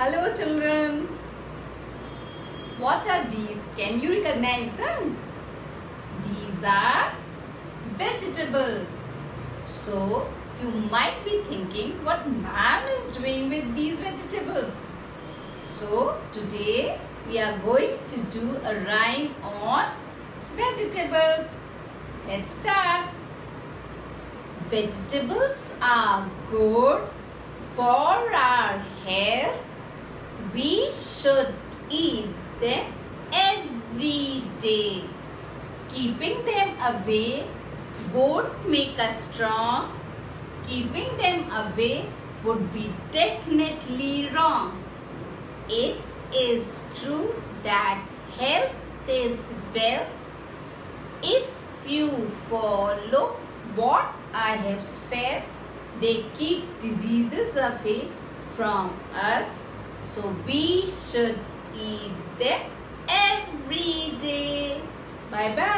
Hello children. What are these? Can you recognize them? These are vegetables. So you might be thinking what ma'am is doing with these vegetables. So today we are going to do a rhyme on vegetables. Let's start. Vegetables are good for our. We should eat them every day. Keeping them away won't make us strong. Keeping them away would be definitely wrong. It is true that health is wealth. If you follow what I have said, they keep diseases away from us. So we should eat them every day. Bye bye.